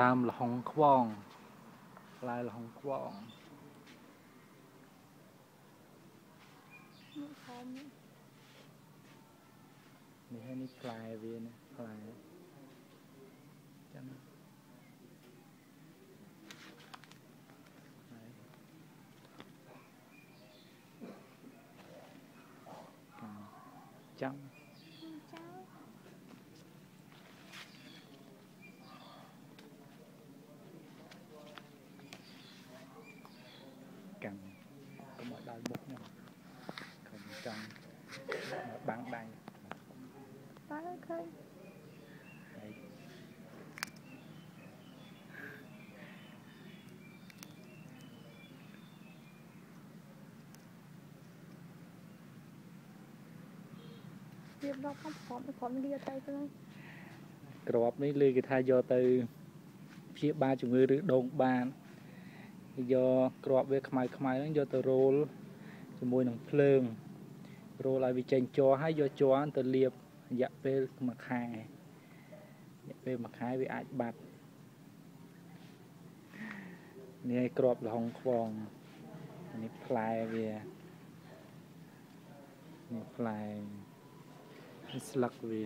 ដើមលហុងខ្វងផ្លែលហុងខ្វងនេះខំនេះនេះហើយនេះផ្លែវាណាផ្លែចឹងផ្លែចាំចៅ កាន់កុំឲ្យដល់មុខខ្ញុំកុំចង់មកបាំងដៃតើឃើញហើយវាដល់ផងព្រមព្រមលាទៅទៅក្របនេះលើគេថាយកទៅព្យាបាលជំងឺឬដងបាន យកក្របវាខ្មៅខ្មៅហ្នឹងយកទៅរោលជាមួយនឹងភ្លើងរោលឲ្យវាចេញជ័រហើយយកជ័រទៅលាបរយៈពេលមួយខែរយៈពេលមួយខែវាអាចបាត់នេះឲ្យក្របលហុងខ្វងនេះផ្លែវានេះផ្លែនេះស្លឹកវា